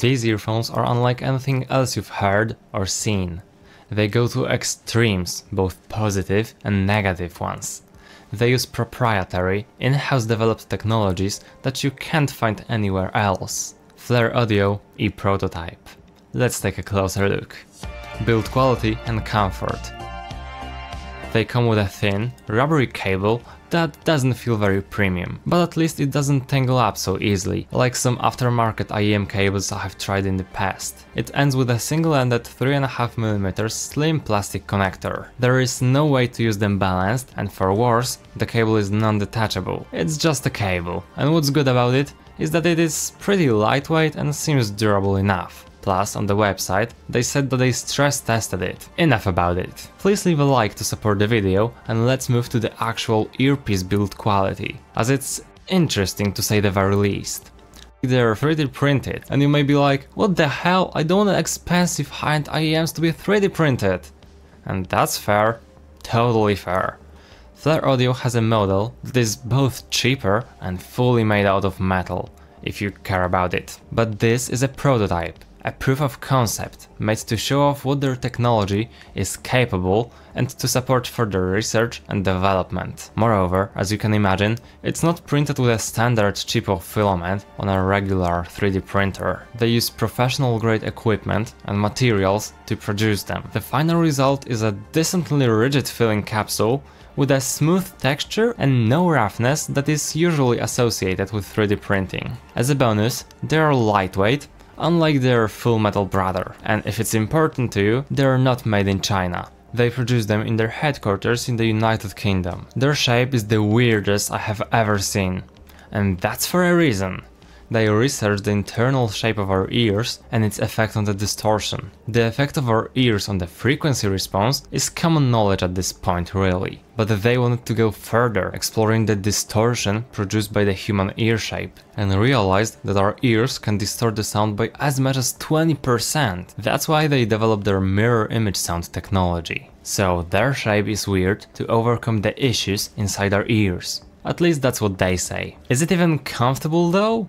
These earphones are unlike anything else you've heard or seen. They go to extremes, both positive and negative ones. They use proprietary, in-house developed technologies that you can't find anywhere else. Flare Audio e-prototype. Let's take a closer look. Build quality and comfort. They come with a thin, rubbery cable that doesn't feel very premium, but at least it doesn't tangle up so easily, like some aftermarket IEM cables I have tried in the past. It ends with a single-ended 3.5mm slim plastic connector. There is no way to use them balanced, and for worse, the cable is non-detachable. It's just a cable, and what's good about it is that it is pretty lightweight and seems durable enough. Plus, on the website, they said that they stress tested it. Enough about it. Please leave a like to support the video and let's move to the actual earpiece build quality, as it's interesting to say the very least. They're 3D printed, and you may be like, what the hell, I don't want expensive high-end IEMs to be 3D printed. And that's fair, totally fair. Flare Audio has a model that is both cheaper and fully made out of metal, if you care about it. But this is a prototype, a proof of concept made to show off what their technology is capable and to support further research and development. Moreover, as you can imagine, it's not printed with a standard cheapo filament on a regular 3D printer. They use professional grade equipment and materials to produce them. The final result is a decently rigid filling capsule with a smooth texture and no roughness that is usually associated with 3D printing. As a bonus, they are lightweight unlike their full metal brother, and if it's important to you, they're not made in China. They produce them in their headquarters in the United Kingdom. Their shape is the weirdest I have ever seen. And that's for a reason. They researched the internal shape of our ears and its effect on the distortion. The effect of our ears on the frequency response is common knowledge at this point really, but they wanted to go further, exploring the distortion produced by the human ear shape, and realized that our ears can distort the sound by as much as 20%. That's why they developed their mirror image sound technology. So their shape is weird to overcome the issues inside our ears. At least that's what they say. Is it even comfortable though?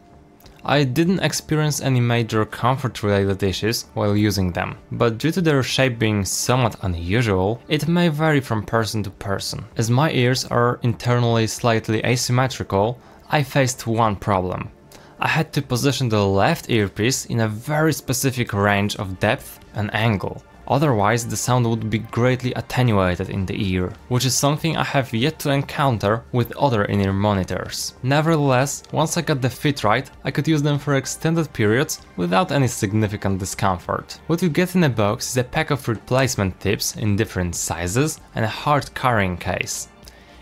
I didn't experience any major comfort related issues while using them, but due to their shape being somewhat unusual, it may vary from person to person. As my ears are internally slightly asymmetrical, I faced one problem. I had to position the left earpiece in a very specific range of depth and angle. Otherwise, the sound would be greatly attenuated in the ear, which is something I have yet to encounter with other in-ear monitors. Nevertheless, once I got the fit right, I could use them for extended periods without any significant discomfort. What you get in a box is a pack of replacement tips in different sizes and a hard carrying case.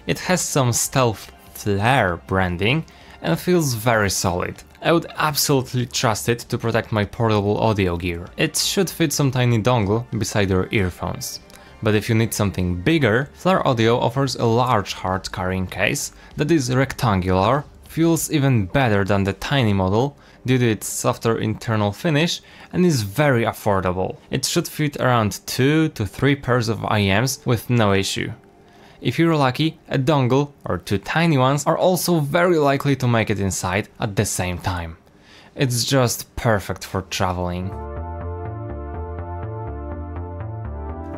It has some stealth Flare branding and feels very solid. I would absolutely trust it to protect my portable audio gear. It should fit some tiny dongle beside your earphones. But if you need something bigger, Flare Audio offers a large hard carrying case that is rectangular, feels even better than the tiny model due to its softer internal finish and is very affordable. It should fit around 2 to 3 pairs of IEMs with no issue. If you're lucky, a dongle or two tiny ones are also very likely to make it inside at the same time. It's just perfect for traveling.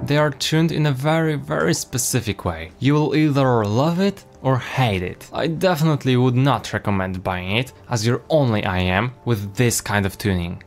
They are tuned in a very very specific way. You will either love it or hate it. I definitely would not recommend buying it as your only IEM with this kind of tuning.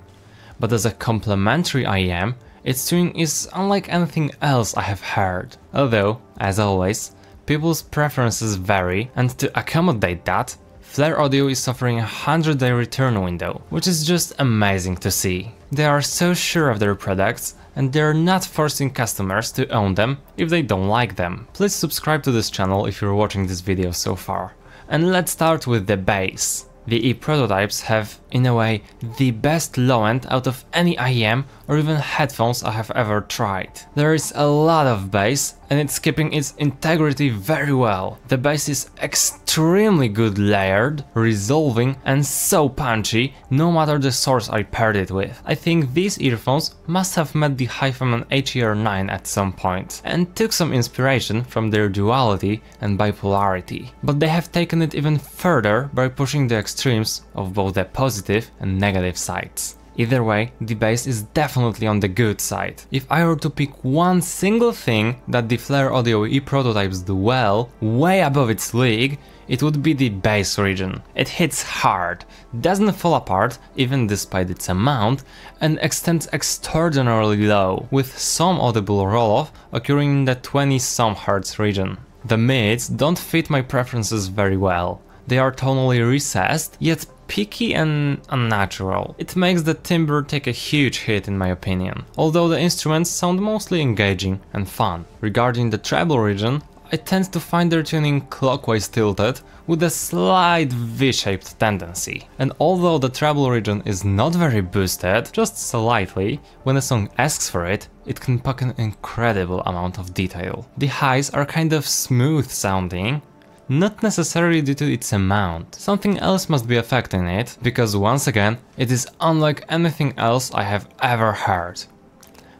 But as a complementary IEM, its tuning is unlike anything else I have heard, although, as always, people's preferences vary and to accommodate that, Flare Audio is offering a 100 day return window, which is just amazing to see. They are so sure of their products and they're not forcing customers to own them if they don't like them. Please subscribe to this channel if you're watching this video so far. And let's start with the bass. The e-prototypes have, in a way, the best low end out of any IEM or even headphones I have ever tried. There is a lot of bass and it's keeping its integrity very well. The bass is extremely good layered, resolving and so punchy no matter the source I paired it with. I think these earphones must have met the HiFiMAN HER9 at some point and took some inspiration from their duality and bipolarity. But they have taken it even further by pushing the extremes of both the positive and negative sides. Either way, the bass is definitely on the good side. If I were to pick one single thing that the Flare Audio E prototypes do well, way above its league, it would be the bass region. It hits hard, doesn't fall apart even despite its amount, and extends extraordinarily low, with some audible roll-off occurring in the 20 some Hz region. The mids don't fit my preferences very well. They are tonally recessed, yet picky and unnatural. It makes the timbre take a huge hit in my opinion, although the instruments sound mostly engaging and fun. Regarding the treble region, I tend to find their tuning clockwise tilted with a slight V-shaped tendency. And although the treble region is not very boosted, just slightly, when a song asks for it, it can pack an incredible amount of detail. The highs are kind of smooth sounding, not necessarily due to its amount. Something else must be affecting it, because once again, it is unlike anything else I have ever heard.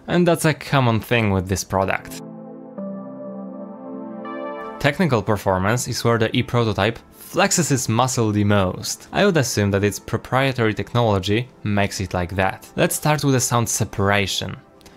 And that's a common thing with this product. Technical performance is where the E-prototype flexes its muscle the most. I would assume that its proprietary technology makes it like that. Let's start with the sound separation.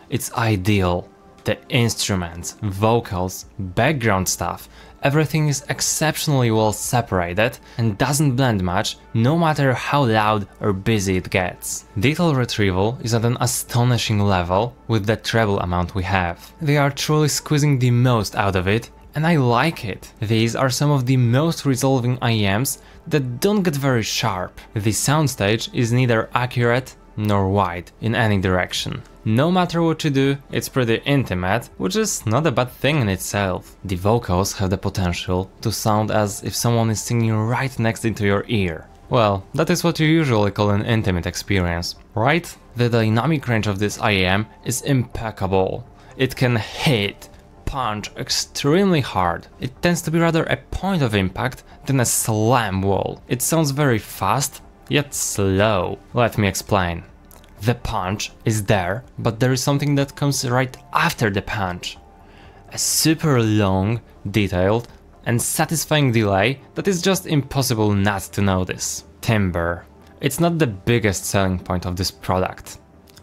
It's ideal. The instruments, vocals, background stuff, everything is exceptionally well separated and doesn't blend much no matter how loud or busy it gets. Detail retrieval is at an astonishing level with the treble amount we have. They are truly squeezing the most out of it and I like it. These are some of the most resolving IEMs that don't get very sharp. The soundstage is neither accurate nor wide in any direction. No matter what you do, it's pretty intimate, which is not a bad thing in itself. The vocals have the potential to sound as if someone is singing right next into your ear. Well, that is what you usually call an intimate experience, right? The dynamic range of this IEM is impeccable. It can hit, punch extremely hard. It tends to be rather a point of impact than a slam wall. It sounds very fast, yet slow. Let me explain. The punch is there, but there is something that comes right after the punch. A super long, detailed, and satisfying delay that is just impossible not to notice. Timbre. It's not the biggest selling point of this product.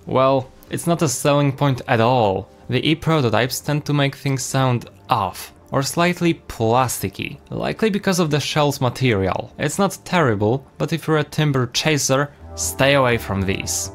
Well, it's not a selling point at all. The E-prototypes tend to make things sound off, or slightly plasticky, likely because of the shell's material. It's not terrible, but if you're a timbre chaser, stay away from these.